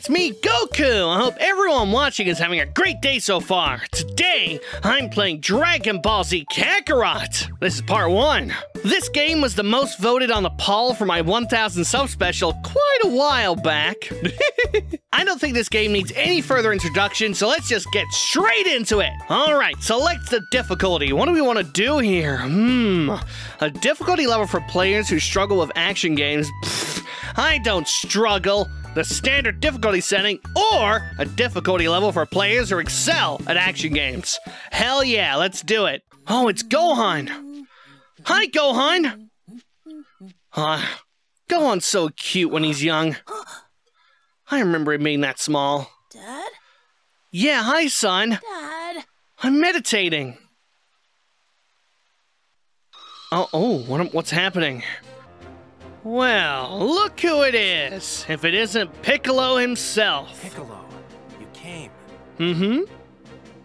it's me, Goku! I hope everyone watching is having a great day so far. Today, I'm playing Dragon Ball Z Kakarot. This is part one. This game was the most voted on the poll for my 1000 sub special quite a while back. I don't think this game needs any further introduction, so let's just get straight into it. Alright, select the difficulty. What do we want to do here? Hmm, a difficulty level for players who struggle with action games. Pfft, I don't struggle the standard difficulty setting, or a difficulty level for players who excel at action games. Hell yeah, let's do it. Oh, it's Gohan. Hi, Gohan. Uh, Gohan's so cute when he's young. I remember him being that small. Dad? Yeah, hi, son. Dad? I'm meditating. Oh, oh, what, what's happening? Well, look who it is. If it isn't Piccolo himself. Piccolo, you came. Mm-hmm.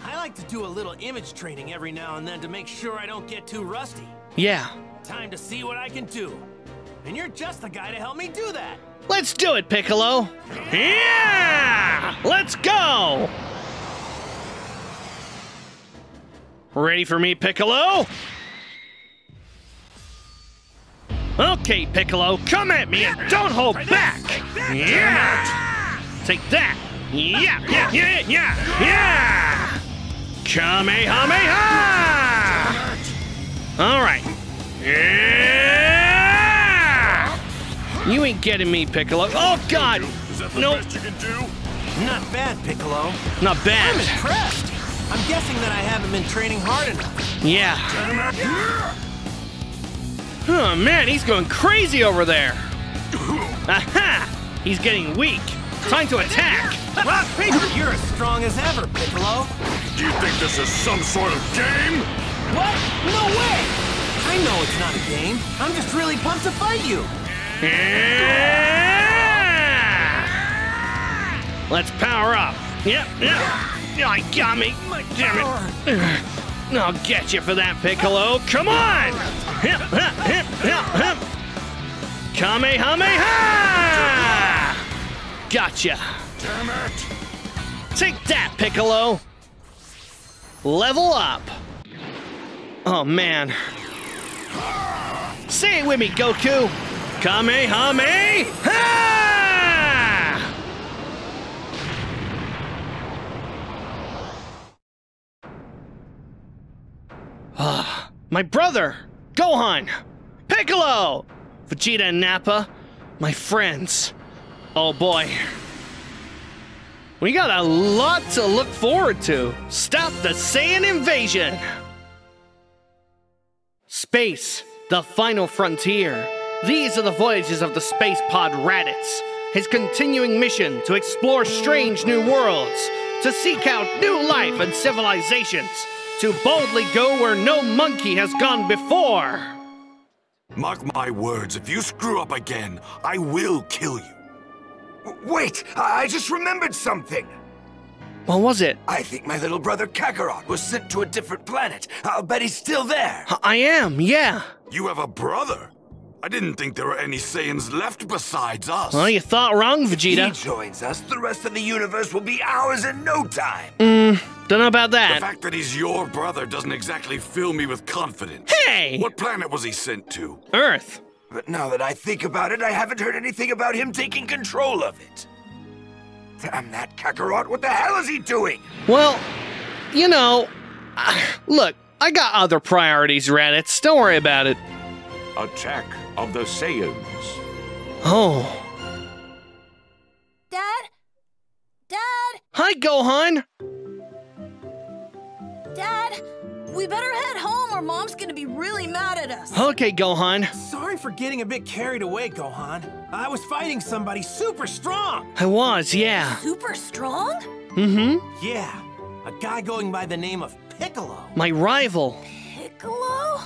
I like to do a little image training every now and then to make sure I don't get too rusty. Yeah. Time to see what I can do. And you're just the guy to help me do that. Let's do it, Piccolo. Yeah! Let's go! Ready for me, Piccolo? Okay, Piccolo, come at me and don't hold back! Yeah! Take that! Yeah, yeah, yeah, yeah, yeah! Kamehameha! Alright. Yeah! You ain't getting me, Piccolo. Oh, God! Is that the Nope. best you can do? Not bad, Piccolo. Not bad. I'm impressed. I'm guessing that I haven't been training hard enough. Yeah. Oh, man, he's going crazy over there. Aha! He's getting weak. Time to attack. Rock, paper, You're as strong as ever, Piccolo. Do you think this is some sort of game? What? No way! I know it's not a game. I'm just really pumped to fight you. Yeah! Let's power up. Yep, yep. He got me. My Damn it. I'll get you for that, Piccolo. Come on! Hip, hip, hip, hip. Kamehameha! Gotcha. Damn it! Take that, Piccolo. Level up. Oh, man. Say it with me, Goku. Kamehameha! Ah, my brother, Gohan, Piccolo, Vegeta and Nappa, my friends. Oh boy. We got a lot to look forward to. Stop the Saiyan invasion! Space, the final frontier. These are the voyages of the space pod Raditz. His continuing mission to explore strange new worlds, to seek out new life and civilizations, to boldly go where no monkey has gone before. Mark my words, if you screw up again, I will kill you. Wait, I just remembered something. What was it? I think my little brother Kakarot was sent to a different planet. I'll bet he's still there. I- am, yeah. You have a brother? I didn't think there were any Saiyans left besides us. Well, you thought wrong, Vegeta. He joins us. The rest of the universe will be ours in no time. Mm. Don't know about that. the fact that he's your brother doesn't exactly fill me with confidence. Hey! What planet was he sent to? Earth. But now that I think about it, I haven't heard anything about him taking control of it. Damn that Kakarot, what the hell is he doing? Well, you know, look, I got other priorities, Raditz. Don't worry about it. Attack of the Saiyans. Oh. Dad? Dad? Hi, Gohan. Dad? We better head home or Mom's gonna be really mad at us. Okay, Gohan. Sorry for getting a bit carried away, Gohan. I was fighting somebody super strong. I was, yeah. Super strong? Mm-hmm. Yeah, a guy going by the name of Piccolo. My rival. Piccolo?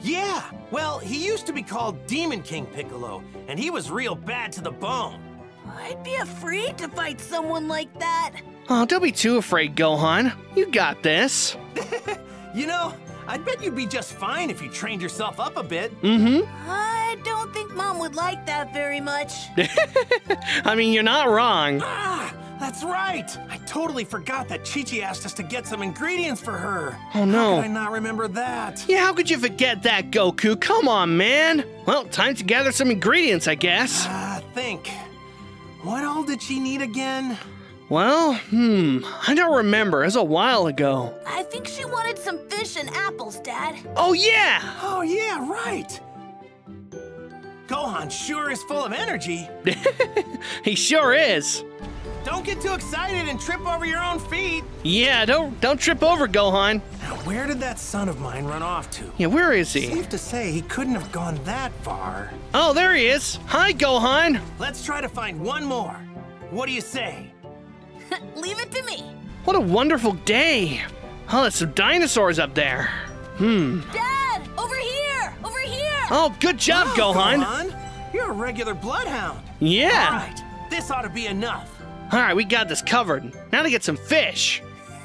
Yeah, well, he used to be called Demon King Piccolo, and he was real bad to the bone. I'd be afraid to fight someone like that. Oh, don't be too afraid, Gohan. You got this. You know, I'd bet you'd be just fine if you trained yourself up a bit. Mm-hmm. I don't think Mom would like that very much. I mean, you're not wrong. Ah, that's right. I totally forgot that Chi-Chi asked us to get some ingredients for her. Oh, no. How could I not remember that? Yeah, how could you forget that, Goku? Come on, man. Well, time to gather some ingredients, I guess. Ah, think. What all did she need again? Well, hmm, I don't remember. It was a while ago. I think she wanted some fish and apples, Dad. Oh, yeah! Oh, yeah, right. Gohan sure is full of energy. He sure is. Don't get too excited and trip over your own feet. Yeah, don't don't trip over, Gohan. Now, where did that son of mine run off to? Yeah, where is he? Safe to say he couldn't have gone that far. Oh, there he is. Hi, Gohan. Let's try to find one more. What do you say? Leave it to me. What a wonderful day. Oh, there's some dinosaurs up there. Hmm. Dad, over here! Over here! Oh, good job, Oh, Gohan. You're a regular bloodhound. Yeah. right, this ought to be enough. All right, we got this covered. Now to get some fish.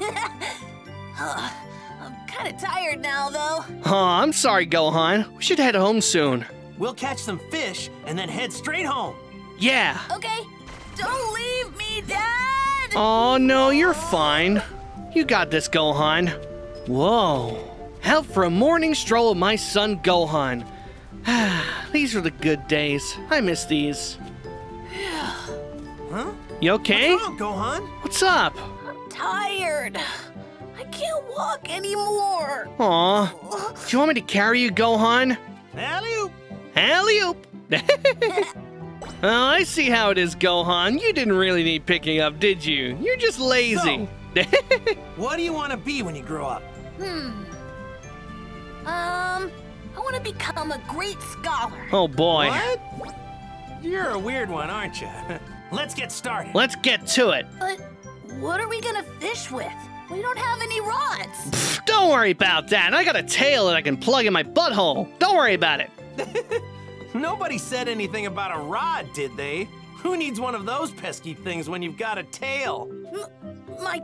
I'm kind of tired now, though. Oh, I'm sorry, Gohan. We should head home soon. We'll catch some fish and then head straight home. Yeah. Okay, don't leave me, Dad! Oh, no, you're fine. You got this, Gohan. Whoa. Out for a morning stroll with my son, Gohan. these are the good days. I miss these. Huh? You okay? What's wrong, Gohan? What's up? I'm tired. I can't walk anymore. Aw. Do you want me to carry you, Gohan? Alley-oop. Alley oop. oh, I see how it is, Gohan. You didn't really need picking up, did you? You're just lazy. What do you want to be when you grow up? Hmm. Um, I want to become a great scholar. oh boy. What? You're a weird one, aren't you? Let's get started. Let's get to it. But what are we gonna fish with? We don't have any rods. Pfft, Don't worry about that. I got a tail that I can plug in my butthole. Don't worry about it. Nobody said anything about a rod, did they? Who needs one of those pesky things when you've got a tail? My,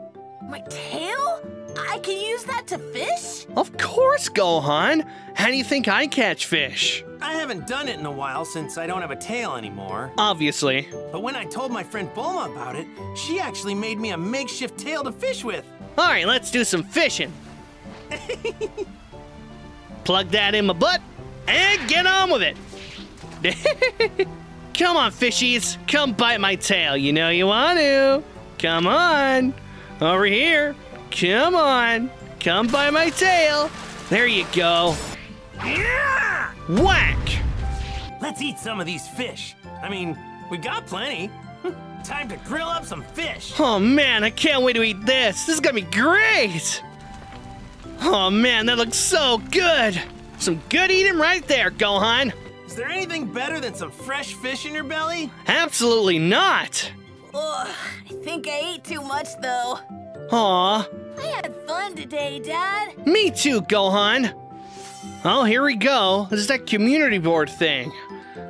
my tail? I can use that to fish? Of course, Gohan. How do you think I catch fish? I haven't done it in a while since I don't have a tail anymore. Obviously. But when I told my friend Bulma about it, she actually made me a makeshift tail to fish with. All right, let's do some fishing. Plug that in my butt and get on with it. Come on, fishies. Come bite my tail. You know you want to. Come on. Over here. Come on. Come bite my tail. There you go. Yeah! Whack. Let's eat some of these fish. I mean, we got plenty. Time to grill up some fish. Oh man, I can't wait to eat this. This is gonna be great. Oh man, that looks so good. Some good eating right there, Gohan. Is there anything better than some fresh fish in your belly? Absolutely not. Ugh, I think I ate too much though. Aw, I had fun today, Dad. me too, Gohan. Oh, here we go. This is that community board thing.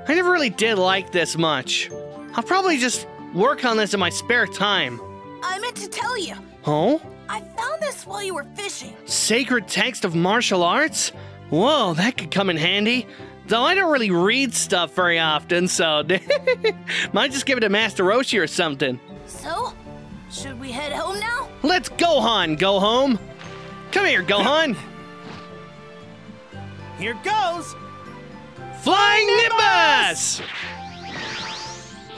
I never really did like this much. I'll probably just work on this in my spare time. I meant to tell you. Oh? I found this while you were fishing. Sacred text of martial arts? Whoa, that could come in handy. Though I don't really read stuff very often, so might just give it to Master Roshi or something. So, should we head home now? Let's Gohan go home. Come here, Gohan. Here goes. Flying Nimbus!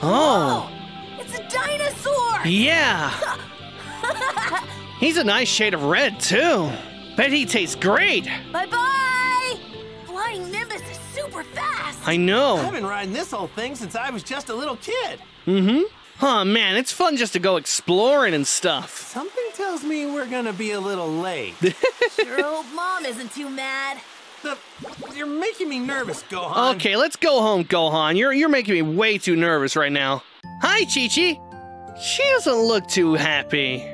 Oh, It's a dinosaur! yeah. He's a nice shade of red, too. Bet he tastes great. Bye bye! Flying Nimbus is super fast! I know. I've been riding this whole thing since I was just a little kid. Mm-hmm. Oh man, it's fun just to go exploring and stuff. Something tells me we're gonna be a little late. Sure hope Mom isn't too mad. The- you're making me nervous, Gohan. Okay, let's go home, Gohan. You're you're making me way too nervous right now. Hi, Chi Chi. She doesn't look too happy.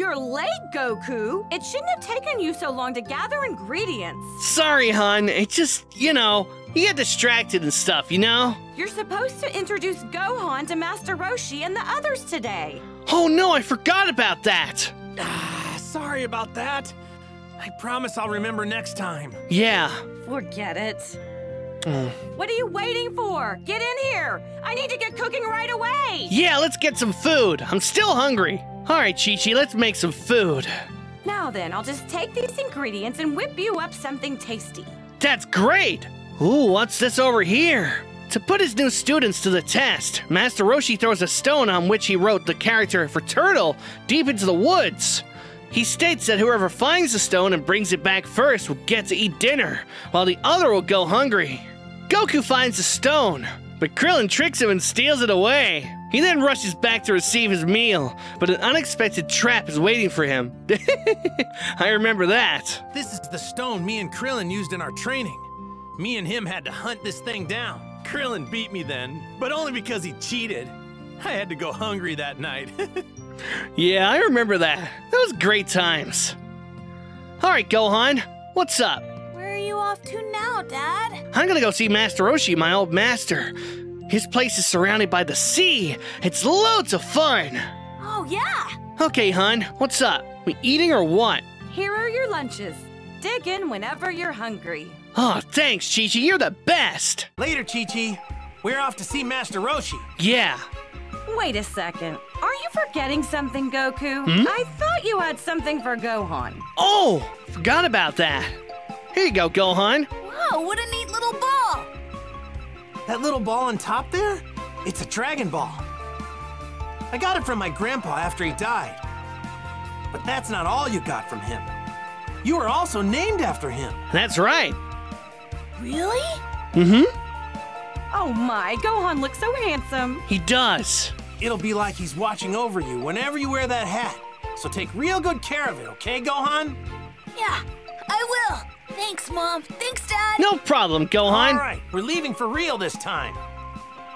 Hi, Mom! You're late, Goku. It shouldn't have taken you so long to gather ingredients. Sorry, hon. It just, you know, you get distracted and stuff, you know? You're supposed to introduce Gohan to Master Roshi and the others today. Oh no, I forgot about that. Ah, sorry about that. I promise I'll remember next time. Yeah. Forget it. What are you waiting for? Get in here! I need to get cooking right away! Yeah, let's get some food. I'm still hungry. All right, Chi Chi, let's make some food. Now then, I'll just take these ingredients and whip you up something tasty. That's great! Ooh, what's this over here? To put his new students to the test, Master Roshi throws a stone on which he wrote the character for Turtle deep into the woods. He states that whoever finds the stone and brings it back first will get to eat dinner, while the other will go hungry. Goku finds the stone, but Krillin tricks him and steals it away. He then rushes back to receive his meal, but an unexpected trap is waiting for him. I remember that. This is the stone me and Krillin used in our training. Me and him had to hunt this thing down. Krillin beat me then, but only because he cheated. I had to go hungry that night. Yeah, I remember that. That was great times. All right, Gohan, what's up? Where are you off to now, Dad? I'm gonna go see Master Roshi, my old master. His place is surrounded by the sea. It's loads of fun. Oh, yeah. Okay, hon, what's up? We eating or what? Here are your lunches. Dig in whenever you're hungry. Oh, thanks, Chi Chi. You're the best. Later, Chi Chi. We're off to see Master Roshi. Yeah. Wait a second. Are you forgetting something, Goku? Hmm? I thought you had something for Gohan. Oh, forgot about that. Here you go, Gohan. Whoa, what a neat little ball. That little ball on top there? It's a Dragon Ball. I got it from my grandpa after he died. But that's not all you got from him. You were also named after him. That's right. Really? Mm-hmm. Oh my, Gohan looks so handsome. He does. It'll be like he's watching over you whenever you wear that hat. So take real good care of it, okay, Gohan? Yeah, I will. Thanks, Mom. Thanks, Dad. No problem, Gohan. right, we're leaving for real this time.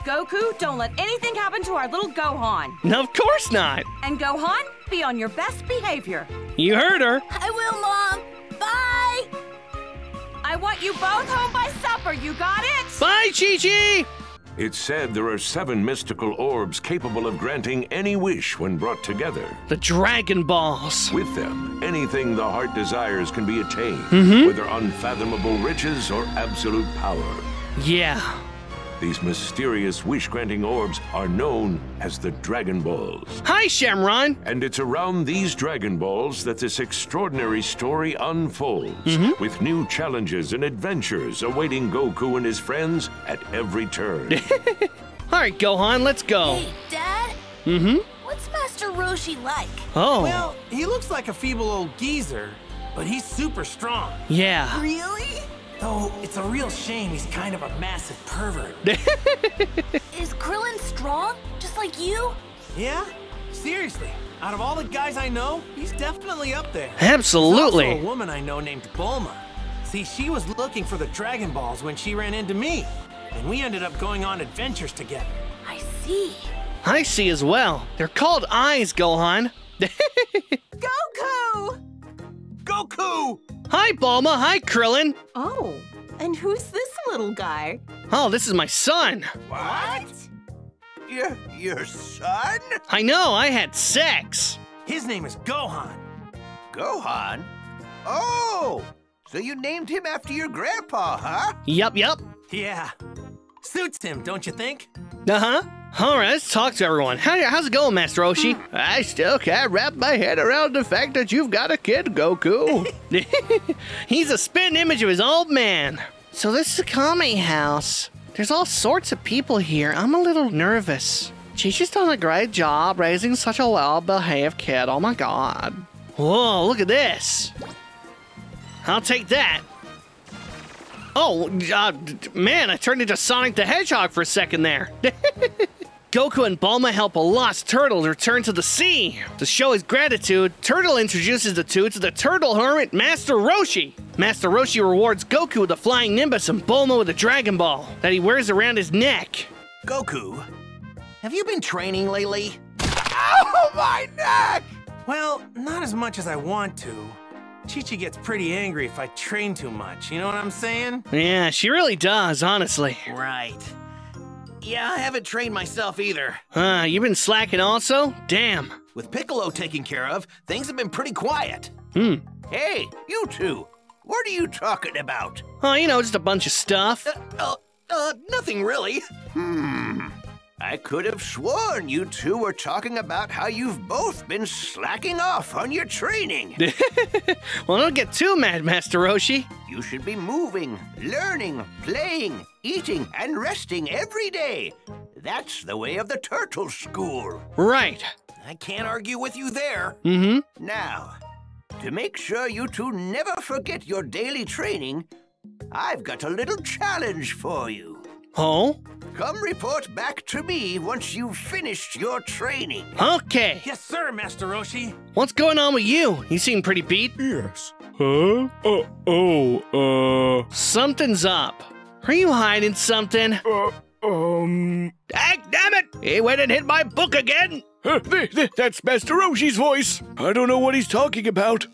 Goku, don't let anything happen to our little Gohan. No, of course not. And Gohan, be on your best behavior. You heard her. I will, Mom. Bye. I want you both home by supper, you got it? Bye, Chi Chi. It's said there are seven mystical orbs capable of granting any wish when brought together. The Dragon Balls. With them, anything the heart desires can be attained, mm-hmm. whether unfathomable riches or absolute power. Yeah. These mysterious wish granting orbs are known as the Dragon Balls. Hi, Shenron. And it's around these Dragon Balls that this extraordinary story unfolds, with new challenges and adventures awaiting Goku and his friends at every turn. All right, Gohan, let's go. Hey, Dad. Mm-hmm. What's Master Roshi like? Oh. Well, he looks like a feeble old geezer, but he's super strong. yeah. Really? Though it's a real shame he's kind of a massive pervert. Is Krillin strong? Just like you? yeah? Seriously, out of all the guys I know, he's definitely up there. Absolutely. There's also a woman I know named Bulma. See, she was looking for the Dragon Balls when she ran into me, and we ended up going on adventures together. I see. I see as well. They're called eyes, Gohan. Goku! Goku! Hi, Bulma. Hi, Krillin. Oh, and who's this little guy? Oh, this is my son. What? Your, your son? I know, I had sex. His name is Gohan. Gohan? Oh, so you named him after your grandpa, huh? Yup, yup. Yeah. Suits him, don't you think? Uh huh. All right, let's talk to everyone. How, how's it going, Master Roshi? I still can't wrap my head around the fact that you've got a kid, Goku. He's a spitting image of his old man. So this is a Kame house. There's all sorts of people here. I'm a little nervous. She's just done a great job raising such a well-behaved kid. Oh my god. Whoa, look at this. I'll take that. Oh, uh, man, I turned into Sonic the Hedgehog for a second there. Goku and Bulma help a lost turtle return to the sea. To show his gratitude, Turtle introduces the two to the turtle hermit Master Roshi. Master Roshi rewards Goku with a flying Nimbus and Bulma with a Dragon Ball that he wears around his neck. Goku, have you been training lately? Oh, my neck! Well, not as much as I want to. Chi-Chi gets pretty angry if I train too much, you know what I'm saying? Yeah, she really does, honestly. Right. Yeah, I haven't trained myself either. Uh, you've been slacking also? Damn. With Piccolo taken care of, things have been pretty quiet. Hmm. Hey, you two. What are you talking about? Oh, you know, just a bunch of stuff. Uh, uh, uh nothing really. Hmm. I could have sworn you two were talking about how you've both been slacking off on your training. well, don't get too mad, Master Roshi. You should be moving, learning, playing, eating, and resting every day. That's the way of the turtle school. Right. I can't argue with you there. Mm-hmm. Now, to make sure you two never forget your daily training, I've got a little challenge for you. Oh? Come report back to me once you've finished your training. Okay. Yes, sir, Master Roshi. What's going on with you? You seem pretty beat. Yes. Huh? Uh, oh, uh... Something's up. Are you hiding something? Uh, um... Dag damn it! He went and hit my book again! Uh, th th that's Master Roshi's voice. I don't know what he's talking about.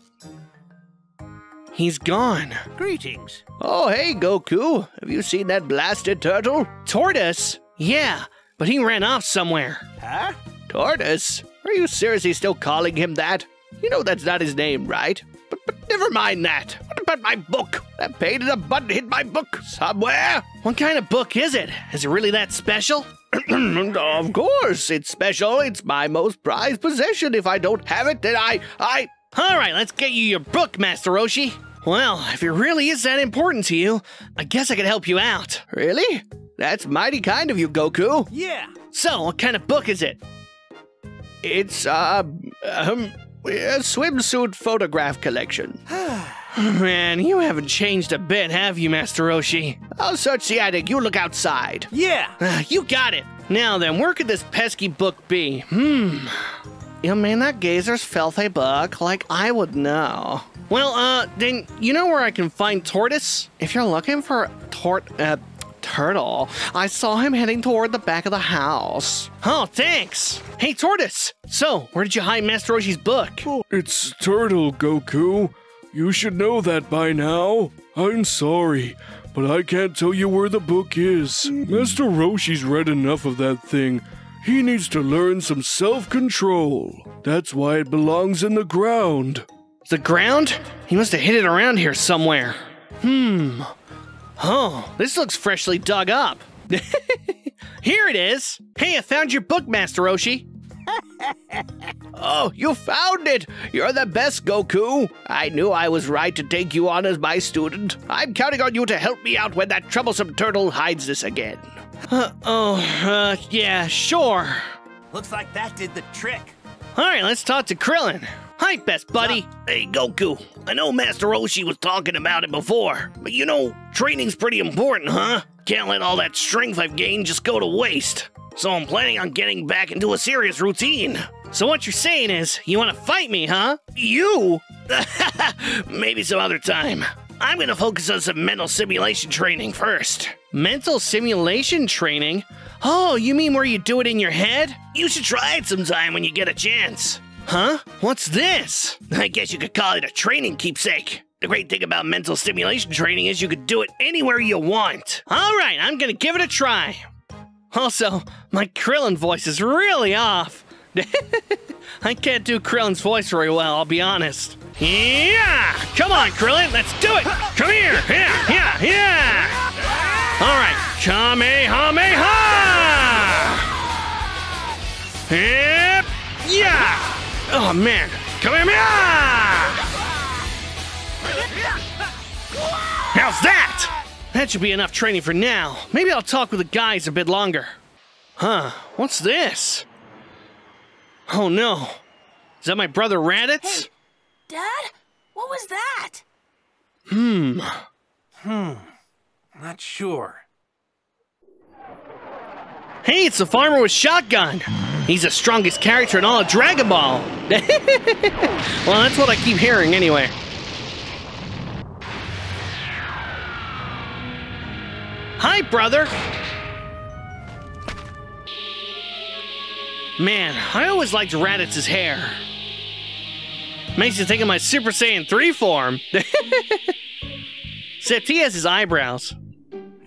He's gone. Greetings. Oh, hey, Goku. Have you seen that blasted turtle? Tortoise? Yeah, but he ran off somewhere. Huh? Tortoise? Are you seriously still calling him that? You know that's not his name, right? But, but never mind that. What about my book? That pain in the butt hit my book somewhere. What kind of book is it? Is it really that special? of course, it's special. It's my most prized possession. If I don't have it, then I, I. All right, let's get you your book, Master Roshi. Well, if it really is that important to you, I guess I could help you out. Really? That's mighty kind of you, Goku. Yeah. So, what kind of book is it? It's, uh, um, a swimsuit photograph collection. Man, you haven't changed a bit, have you, Master Roshi? I'll search the attic. You look outside. Yeah. Uh, you got it. Now then, where could this pesky book be? Hmm. You mean that Gazer's filthy book? Like, I would know. Well, uh, then, you know where I can find Tortoise? If you're looking for Tort, uh, Turtle, I saw him heading toward the back of the house. Oh, thanks. Hey, Tortoise. So, where did you hide Master Roshi's book? Oh, it's Turtle, Goku. You should know that by now. I'm sorry, but I can't tell you where the book is. Master Roshi's read enough of that thing. He needs to learn some self control. That's why it belongs in the ground. The ground? He must have hid it around here somewhere. Hmm. Oh, this looks freshly dug up. here it is. Hey, I found your book, Master Roshi. oh, you found it! You're the best, Goku! I knew I was right to take you on as my student. I'm counting on you to help me out when that troublesome turtle hides this again. Uh, oh, uh, yeah, sure. Looks like that did the trick. Alright, let's talk to Krillin. Hi, best buddy. Ah, hey, Goku. I know Master Roshi was talking about it before, but you know, training's pretty important, huh? Can't let all that strength I've gained just go to waste. So I'm planning on getting back into a serious routine. So what you're saying is, you want to fight me, huh? You? Maybe some other time. I'm gonna focus on some mental simulation training first. Mental simulation training? Oh, you mean where you do it in your head? You should try it sometime when you get a chance. Huh? What's this? I guess you could call it a training keepsake. The great thing about mental stimulation training is you could do it anywhere you want. All right, I'm gonna give it a try. Also, my Krillin voice is really off. I can't do Krillin's voice very well, I'll be honest. Yeah! Come on, Krillin, let's do it! Come here! Yeah, yeah, yeah! All right, Kamehameha! Yeah! Oh man, Kamehameha! How's that? That should be enough training for now. Maybe I'll talk with the guys a bit longer. Huh, what's this? Oh no. Is that my brother Raditz? Hey, Dad? What was that? Hmm. Hmm. Not sure. Hey, it's the farmer with shotgun. He's the strongest character in all of Dragon Ball. well, that's what I keep hearing anyway. Hi, brother. Man, I always liked Raditz's hair. Makes you think of my Super Saiyan 3 form. Except he has his eyebrows.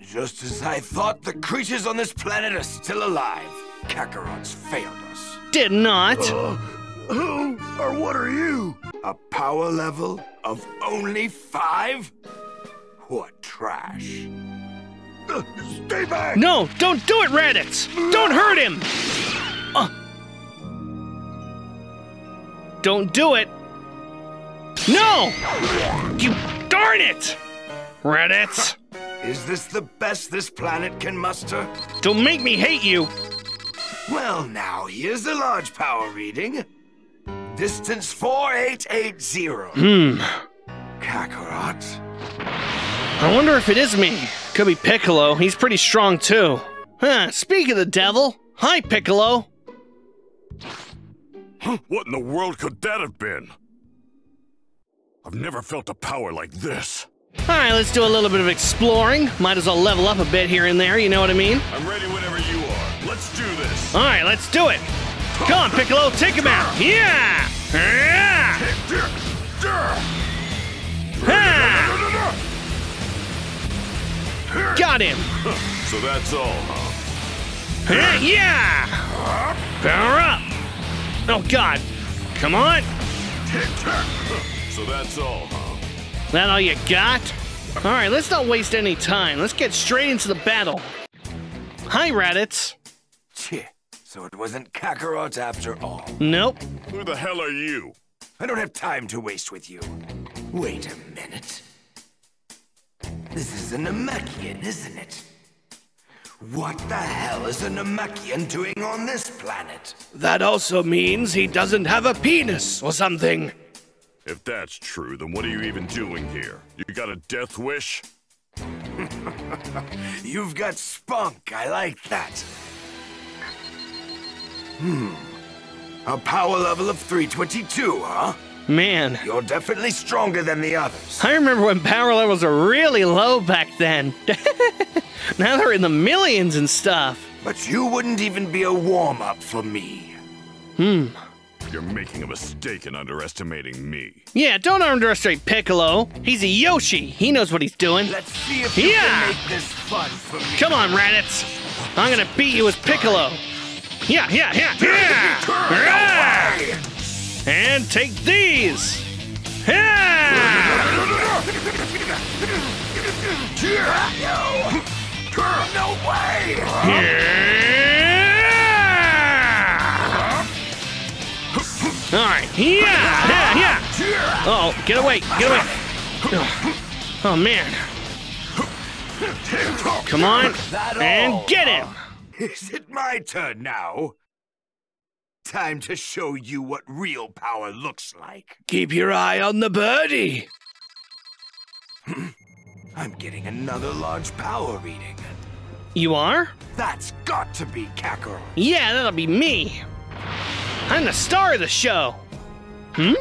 Just as I thought, the creatures on this planet are still alive. Kakarot's failed us. Did not. Uh, who or what are you? A power level of only five? What trash. Uh, stay back! No, don't do it, Raditz! Don't hurt him! Uh. Don't do it! No! You darn it! Raditz! Is this the best this planet can muster? Don't make me hate you! Well, now, here's a large power reading. Distance 4880. Hmm. Kakarot. I wonder if it is me. Could be Piccolo. He's pretty strong, too. Huh, speak of the devil. Hi, Piccolo. What in the world could that have been? I've never felt a power like this. Alright, let's do a little bit of exploring. Might as well level up a bit here and there, you know what I mean? I'm ready whenever you are. Let's do this. Alright, let's do it. Come on, Piccolo, take him out. Yeah! Yeah! Ha! Got him. So that's all, huh? Yeah! Power up. Oh, God. Come on. So that's all, huh? That all you got? Alright, let's not waste any time. Let's get straight into the battle. Hi, Raditz. Cheh, so it wasn't Kakarot after all. Nope. Who the hell are you? I don't have time to waste with you. Wait a minute. This is a Namekian, isn't it? What the hell is a Namekian doing on this planet? That also means he doesn't have a penis or something. If that's true, then what are you even doing here? You got a death wish? You've got spunk, I like that. Hmm. A power level of 322, huh? Man, You're definitely stronger than the others. I remember when power levels were really low back then. now they're in the millions and stuff. But you wouldn't even be a warm-up for me. Hmm. You're making a mistake in underestimating me. Yeah, don't underestimate Piccolo. He's a Yoshi. He knows what he's doing. Let's see if you Yeah. can make this fun for me. Come on, Raditz. I'm gonna beat you as Piccolo. Yeah, yeah, yeah, yeah. Yeah. And take these. Yeah. No way! Yeah. All right. Yeah, yeah, yeah. Oh, get away, get away. Oh man. Come on and get him. Is it my turn now? Time to show you what real power looks like. Keep your eye on the birdie. I'm getting another large power reading. You are? That's got to be Kakarot. Yeah, that'll be me. I'm the star of the show. Hmm?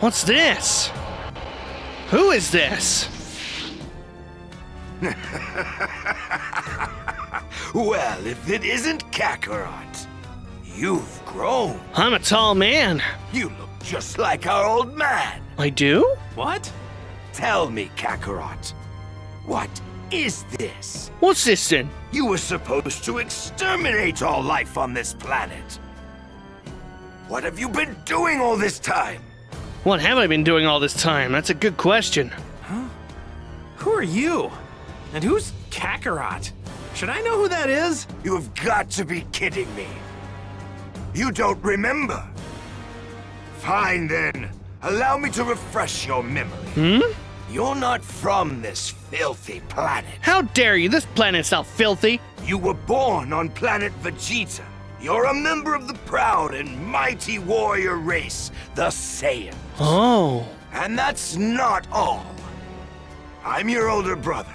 What's this? Who is this? Well, if it isn't Kakarot, you've grown. I'm a tall man. You look just like our old man. I do? What? Tell me, Kakarot, what is this? What's this then? You were supposed to exterminate all life on this planet. What have you been doing all this time? What have I been doing all this time? That's a good question. Huh? Who are you? And who's Kakarot? Should I know who that is? You have got to be kidding me. You don't remember? Fine then. Allow me to refresh your memory. Hmm? You're not from this filthy planet. How dare you? This planet's not filthy. You were born on planet Vegeta. You're a member of the proud and mighty warrior race, the Saiyans. Oh. And that's not all. I'm your older brother,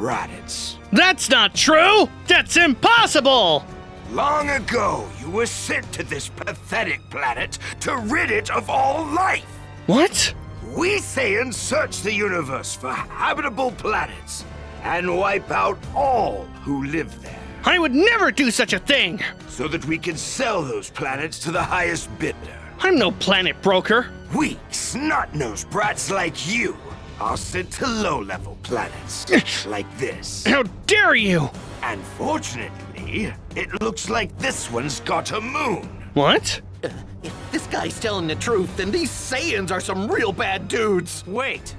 Raditz. That's not true! That's impossible! Long ago, you were sent to this pathetic planet to rid it of all life. What? We Saiyans search the universe for habitable planets and wipe out all who live there I would never do such a thing! so that we can sell those planets to the highest bidder. I'm no planet broker. We snot-nosed brats like you are sent to low-level planets like this. How dare you! Unfortunately, it looks like this one's got a moon. What? Uh, if this guy's telling the truth, then these Saiyans are some real bad dudes. Wait.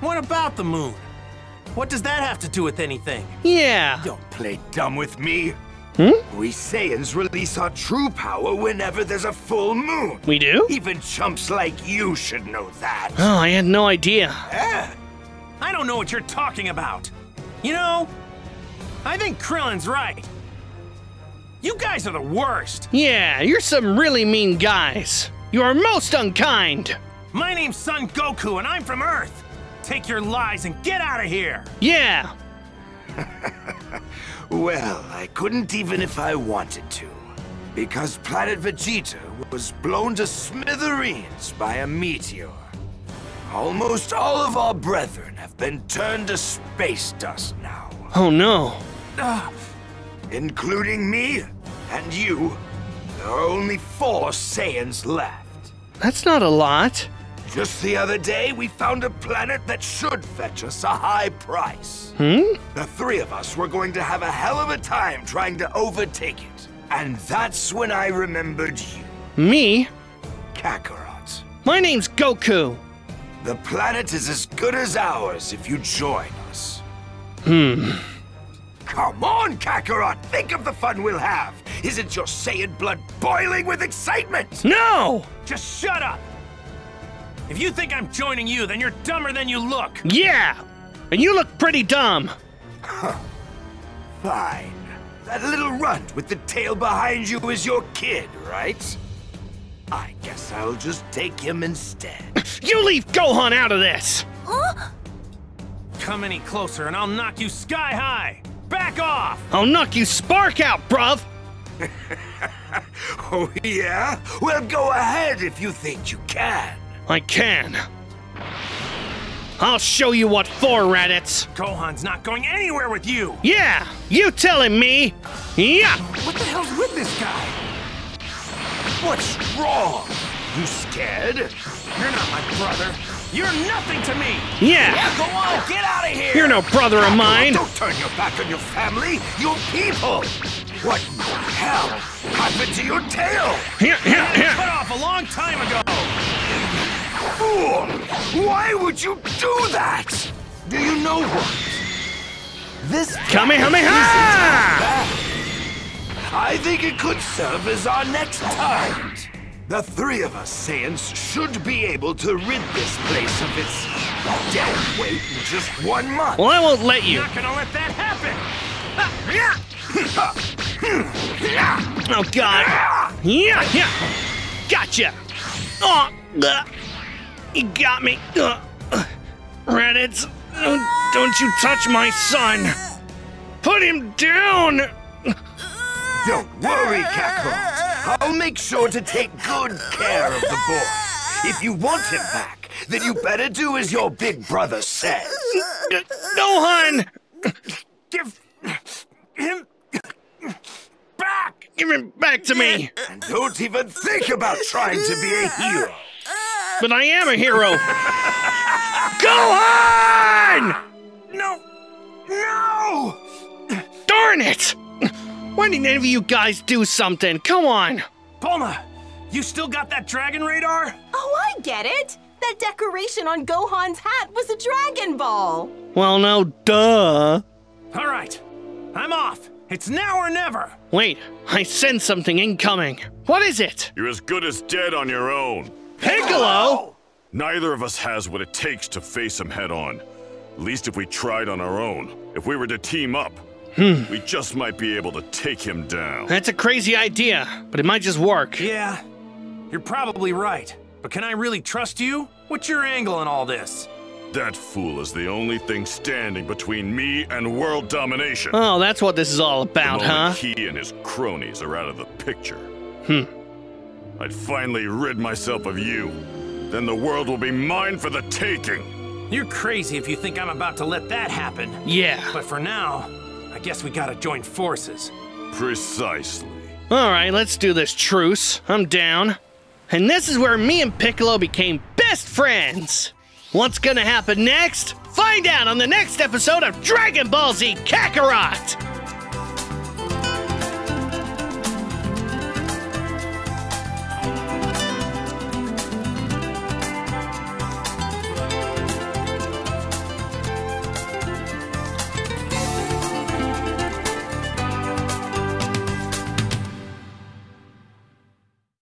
What about the moon? What does that have to do with anything? Yeah. Don't play dumb with me. Hmm? We Saiyans release our true power whenever there's a full moon. We do? Even chumps like you should know that. Oh, I had no idea. Eh? I don't know what you're talking about. You know, I think Krillin's right. You guys are the worst. Yeah, you're some really mean guys. You are most unkind. My name's Son Goku and I'm from Earth. Take your lies and get out of here. Yeah. Well, I couldn't even if I wanted to. Because planet Vegeta was blown to smithereens by a meteor. Almost all of our brethren have been turned to space dust now. Oh no. Uh, including me and you. There are only four Saiyans left. That's not a lot. Just the other day, we found a planet that should fetch us a high price. Hmm? The three of us were going to have a hell of a time trying to overtake it. And that's when I remembered you. Me? Kakarot. My name's Goku. The planet is as good as ours if you join us. Hmm. Come on, Kakarot! Think of the fun we'll have! Isn't your Saiyan blood boiling with excitement? No! Just shut up! If you think I'm joining you, then you're dumber than you look. Yeah! And you look pretty dumb. Fine. That little runt with the tail behind you is your kid, right? I guess I'll just take him instead. You leave Gohan out of this! Huh? Come any closer and I'll knock you sky high! Back off! I'll knock you spark out, bruv! oh, yeah? Well, go ahead if you think you can. I can. I'll show you what for, Raditz. Gohan's not going anywhere with you! Yeah, you telling me? Yeah! What the hell's with this guy? What's wrong? You scared? You're not my brother. You're nothing to me! Yeah! Yeah, go on, get out of here! You're no brother of mine! Don't turn your back on your family, your people! What the hell happened to your tail? Here, here, here! Cut off a long time ago! Fool! Why would you do that? Do you know what? This Kamehameha! I think it could serve as our next target. The three of us Saiyans should be able to rid this place of its dead weight in just one month. Well, I won't let you. I'm not gonna let that happen! Oh, God. Yeah, yeah. Gotcha. Oh, uh, you got me. Uh, uh, don't, don't you touch my son. Put him down. Don't worry, Kakarot. I'll make sure to take good care of the boy. If you want him back, then you better do as your big brother says. Gohan! Give him back! Give him back to me. And don't even think about trying to be a hero. But I am a hero. Gohan! No! No! Darn it! Why didn't any of you guys do something? Come on! Bulma, you still got that dragon radar? Oh, I get it. That decoration on Gohan's hat was a Dragon Ball. Well, no, duh. All right, I'm off. It's now or never. Wait, I sense something incoming. What is it? You're as good as dead on your own. Piccolo? Neither of us has what it takes to face him head on. At least if we tried on our own. If we were to team up, we just might be able to take him down. That's a crazy idea, but it might just work. Yeah, you're probably right. But can I really trust you? What's your angle in all this? That fool is the only thing standing between me and world domination. Oh, that's what this is all about, moment huh? he and his cronies are out of the picture. Hmm. I'd finally rid myself of you. Then the world will be mine for the taking. You're crazy if you think I'm about to let that happen. Yeah. But for now, I guess we gotta join forces. Precisely. All right, let's do this truce. I'm down. And this is where me and Piccolo became best friends. What's gonna happen next? Find out on the next episode of Dragon Ball Z Kakarot!